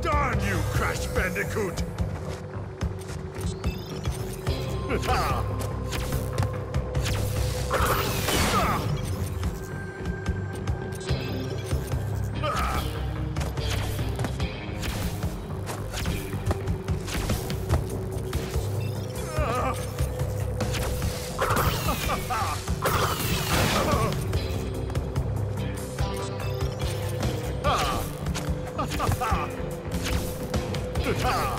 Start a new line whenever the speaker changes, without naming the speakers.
Darn you, Crash Bandicoot! Ha! Ah!